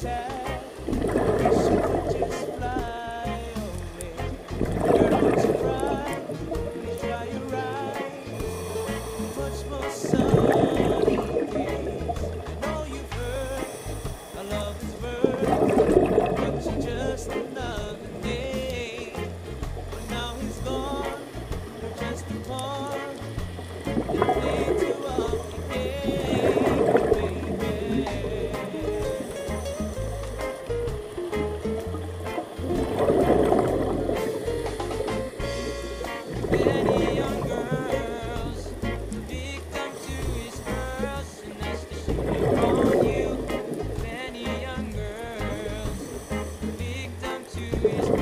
sad. Thank you.